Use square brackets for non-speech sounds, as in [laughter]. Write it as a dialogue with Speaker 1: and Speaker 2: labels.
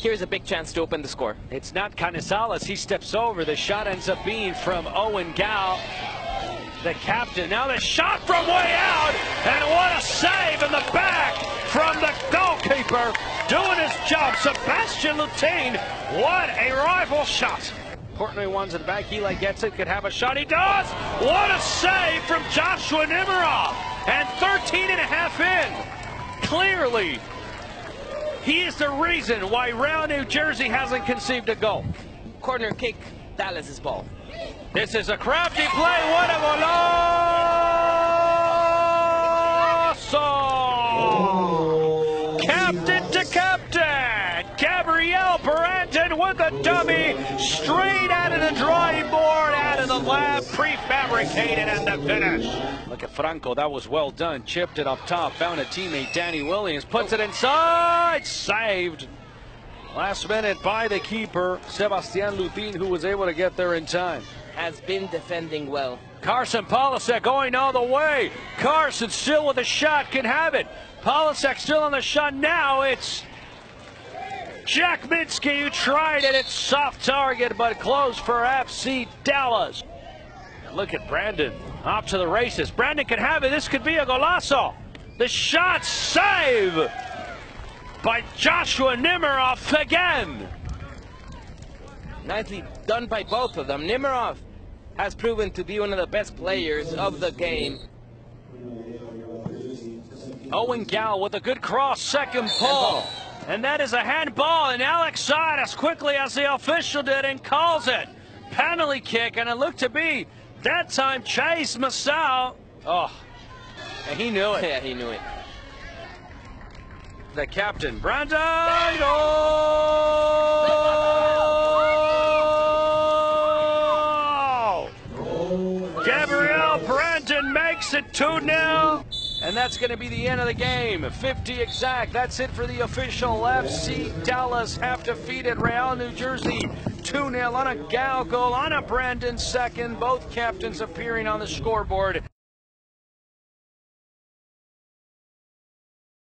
Speaker 1: Here's a big chance to open the score.
Speaker 2: It's not Canizales. He steps over. The shot ends up being from Owen Gal, the captain. Now the shot from way out. And what a save in the back from the goalkeeper. Doing his job. Sebastian Lutine. What a rival shot. Portnoy one's in the back. Eli gets it. Could have a shot. He does. What a save from Joshua Nimeroff. And 13 and a half in. Clearly he is the reason why Real New Jersey hasn't conceived a goal.
Speaker 1: Corner kick, Dallas's ball.
Speaker 2: This is a crafty play. What a Gabriel Brandon with a dummy. Straight out of the drawing board, out of the lab, prefabricated, and the finish. Look at Franco. That was well done. Chipped it up top. Found a teammate, Danny Williams. Puts it inside. Saved. Last minute by the keeper, Sebastian Lutine, who was able to get there in time.
Speaker 1: Has been defending well.
Speaker 2: Carson Polasek going all the way. Carson still with a shot, can have it. Polasek still on the shot. Now it's Jack Minsky who tried it. It's soft target, but close for FC Dallas. Look at Brandon. Off to the races. Brandon can have it. This could be a golazo. The shot save by Joshua Nimeroff again.
Speaker 1: Nicely done by both of them. Nimeroff has proven to be one of the best players of the game.
Speaker 2: Owen Gal with a good cross, second pull. And that is a handball, and Alex saw it as quickly as the official did and calls it. Penalty kick, and it looked to be that time Chase Masao. Oh, and he knew it.
Speaker 1: Yeah, he knew it.
Speaker 2: The captain, Brandon. Oh! [laughs] Gabriel Brandon makes it 2 0. And that's going to be the end of the game. 50 exact. That's it for the official FC Dallas half defeated Real New Jersey 2 0 on a Gal goal, on a Brandon second. Both captains appearing on the scoreboard.